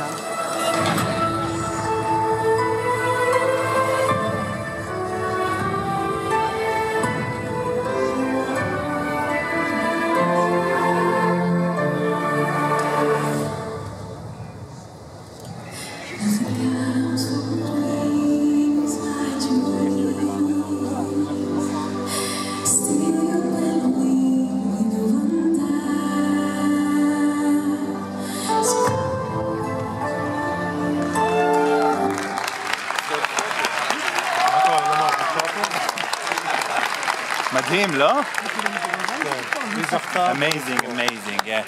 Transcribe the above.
Universal. מדהים, לא? Amazing, amazing, yeah.